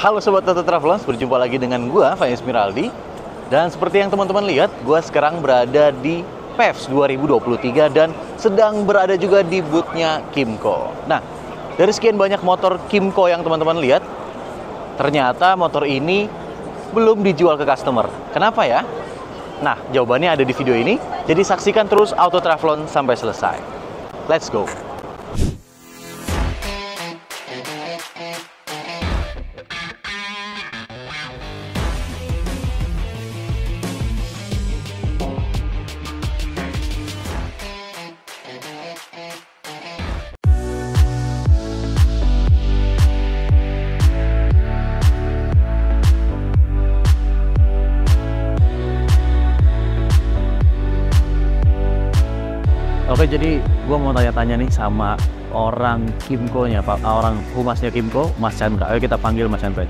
Halo Sobat Tata Travelers, berjumpa lagi dengan gua Faiz Miraldi. Dan seperti yang teman-teman lihat, gua sekarang berada di PEVS 2023 dan sedang berada juga di boothnya Kimco. Nah, dari sekian banyak motor Kimco yang teman-teman lihat, ternyata motor ini belum dijual ke customer. Kenapa ya? Nah, jawabannya ada di video ini, jadi saksikan terus Auto Travelon sampai selesai. Let's go! Oke, jadi gue mau tanya-tanya nih sama orang Kimco-nya, Pak, orang humasnya Kimco, Mas Chandra. Ayo kita panggil Mas Chandra.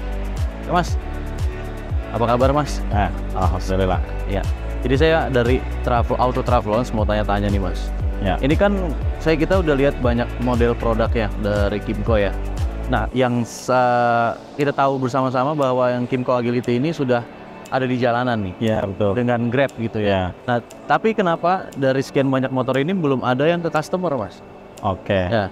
Ya, Mas, apa kabar Mas? Nah, alhamdulillah. Ya, jadi saya dari Travel Auto Travelons mau tanya-tanya nih Mas. Ya. Ini kan saya kita udah lihat banyak model produk ya dari Kimco ya. Nah, yang kita tahu bersama-sama bahwa yang Kimco Agility ini sudah ada di jalanan nih Ya, betul. dengan Grab gitu ya. Ya, Nah, tapi kenapa dari sekian banyak motor ini belum ada yang ke customer, Mas? oke. Ya.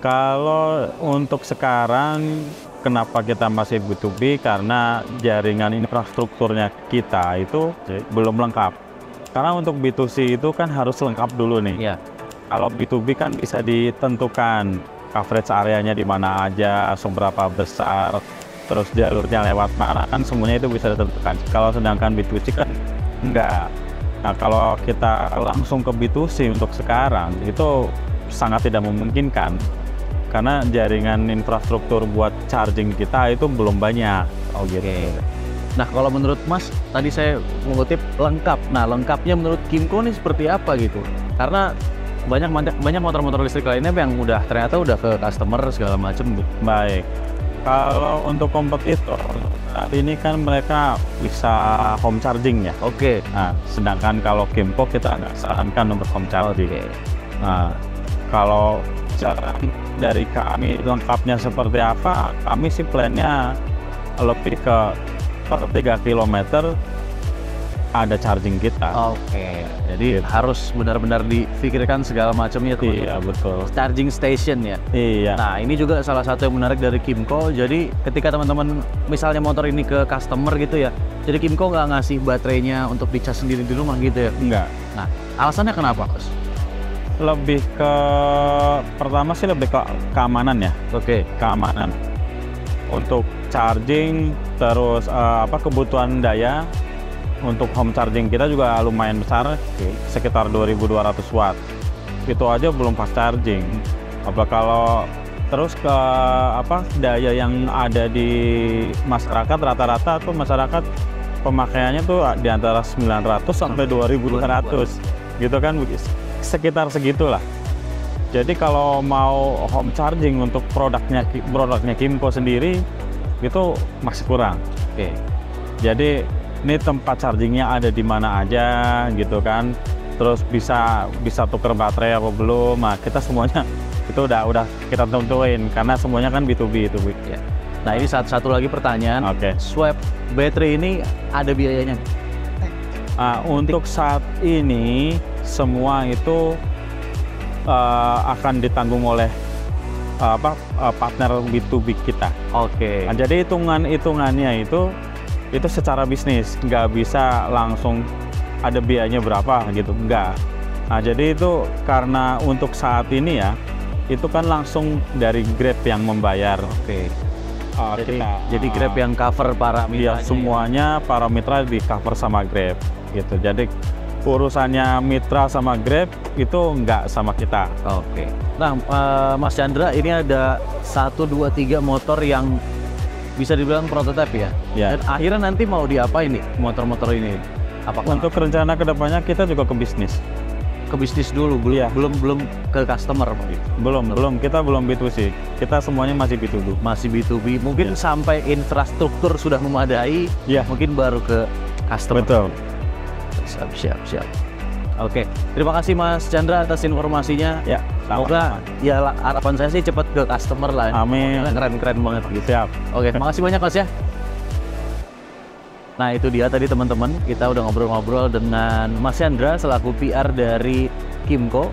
Kalau untuk sekarang kenapa kita masih B2B karena jaringan infrastrukturnya kita itu belum lengkap. Karena untuk B2C itu kan harus lengkap dulu nih. Iya. Kalau B2B kan bisa ditentukan coverage areanya di mana aja, seberapa besar, terus jalurnya lewat mana kan semuanya itu bisa ditentukan. Kalau sedangkan B2C kan enggak. Nah kalau kita langsung ke B2C untuk sekarang itu sangat tidak memungkinkan karena jaringan infrastruktur buat charging kita itu belum banyak. Oh gitu. Nah, kalau menurut Mas, tadi saya mengutip lengkap. Nah, lengkapnya menurut Kimco nih seperti apa gitu? Karena banyak banyak motor-motor listrik lainnya yang udah ternyata udah ke customer segala macem. gitu. Baik. Kalau untuk kompetitor saat ini kan mereka bisa home charging ya. Oke. Nah, sedangkan kalau Kimco kita nggak sarankan untuk home charging. Nah, kalau dari kami lengkapnya seperti apa? Kami sih plannya lebih ke per 3 km ada charging kita. Oke. Jadi Gitu. harus benar-benar difikirkan segala macamnya tuh. Iya betul. Charging station ya. Iya. Nah, ini juga salah satu yang menarik dari Kimco. Jadi, ketika teman-teman misalnya motor ini ke customer gitu ya, jadi Kimco nggak ngasih baterainya untuk dicas sendiri di rumah gitu ya. enggak. Nah, alasannya kenapa, Mas? Lebih ke pertama sih lebih ke keamanan ya. Oke. keamanan untuk charging terus eh, apa kebutuhan daya untuk home charging kita juga lumayan besar sekitar 2200 watt. Itu aja belum fast charging. Apa kalau terus ke apa daya yang ada di masyarakat rata-rata tuh masyarakat pemakaiannya tuh di antara 900 sampai 2200 gitu kan sekitar segitulah. Jadi kalau mau home charging untuk produknya produknya Kimco sendiri itu masih kurang. Oke. Jadi ini tempat chargingnya ada di mana aja gitu kan. Terus bisa bisa tuker baterai apa belum? Nah kita semuanya itu udah udah kita tentuin karena semuanya kan B2B itu. Bu. Ya. Nah, ini satu, satu lagi pertanyaan. Oke. Swap baterai ini ada biayanya? Nah, untuk saat ini semua itu eh, akan ditanggung oleh eh, apa eh, partner B2B kita. Oke. Nah, jadi hitungan hitungannya itu itu secara bisnis nggak bisa langsung ada biayanya berapa gitu nggak. Nah jadi itu karena untuk saat ini ya itu kan langsung dari Grab yang membayar. Oke. Uh, Jadi, kita, jadi uh, Grab yang cover para Iya mitranya semuanya para mitra di cover sama Grab gitu. Jadi urusannya mitra sama Grab itu nggak sama kita. ya? Oke. Nah, eh, Mas Chandra, ini ada satu, dua, tiga motor yang bisa dibilang prototipe ya. Ya. Dan akhirnya nanti mau diapain nih motor-motor ini? Apakah Untuk rencana ke depannya kita juga ke bisnis. ke bisnis dulu, belum Iya. belum belum ke customer. Belum, belum. Kita belum B2C. Kita semuanya masih B2B. Masih B2B. Mungkin sampai infrastruktur sudah memadai, Iya. mungkin baru ke customer. Betul. Siap, siap, siap. Oke, terima kasih Mas Chandra atas informasinya. Ya, Semoga ya harapan saya sih cepat ke customer lah. Amin. Modelnya Keren-keren banget gitu. Siap. Oke, makasih banyak Mas ya. Nah itu dia tadi teman-teman, kita udah ngobrol-ngobrol dengan Mas Chandra selaku PR dari Kimco.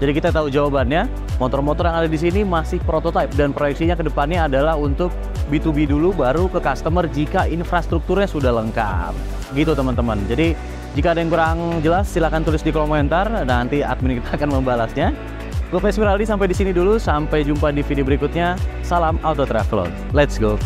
Jadi kita tahu jawabannya, motor-motor yang ada di sini masih prototype dan proyeksinya ke depannya adalah untuk B2B dulu baru ke customer jika infrastrukturnya sudah lengkap. Gitu teman-teman. Jadi jika ada yang kurang jelas silahkan tulis di komentar, nanti admin kita akan membalasnya. Gue Vesmiraldi sampai di sini dulu, sampai jumpa di video berikutnya. Salam Auto Travelon. Let's go!